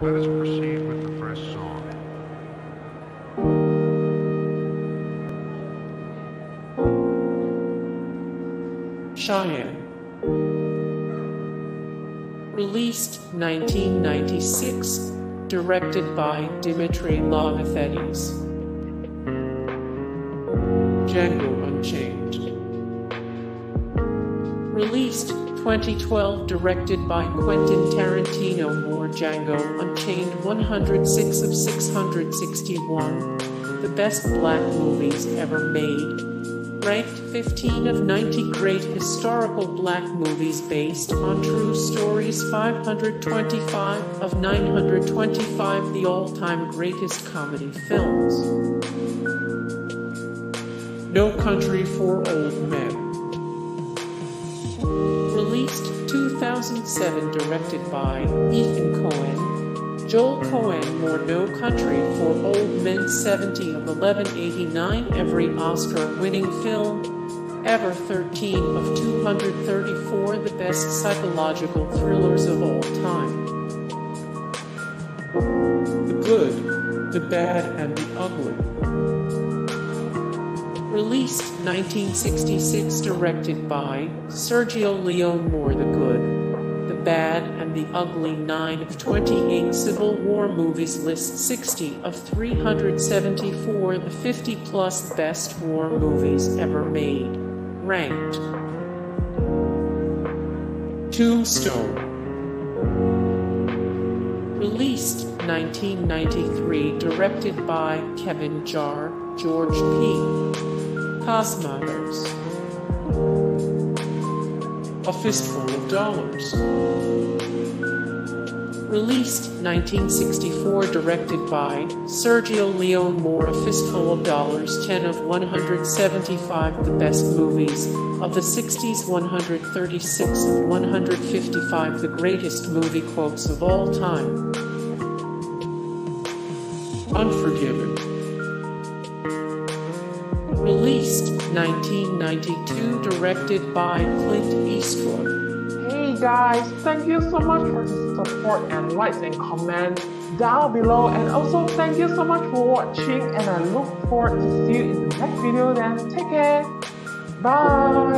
Let us proceed with the first song. Cheyenne. Released 1996, directed by Dimitri Logothetis. Django Unchained. Released 2012, directed by Quentin Tarantino. More Django Unchained 106 of 661. The best black movies ever made ranked 15 of 90 great historical black movies based on true stories 525 of 925 the all-time greatest comedy films no country for old men 2007 directed by ethan coen Joel Coen more No Country for Old Men 70 of 1189 every Oscar-winning film, ever 13 of 234 the best psychological thrillers of all time. The Good, the Bad and the Ugly. Released 1966 directed by Sergio Leone More the Good. The Bad and the Ugly 9 of 28 Civil War movies list 60 of 374 the 50 plus best war movies ever made. Ranked. Tombstone. Released 1993, directed by Kevin Jarre, George P. Cosmatos. A Fistful of Dollars. Released 1964, directed by Sergio Leone More A Fistful of Dollars 10 of 175 The best movies of the 60s 136 of 155 The greatest movie quotes of all time Unforgiven 1992, directed by Clint Eastwood. Hey guys, thank you so much for the support and likes and comments down below and also thank you so much for watching and I look forward to see you in the next video then. Take care. Bye.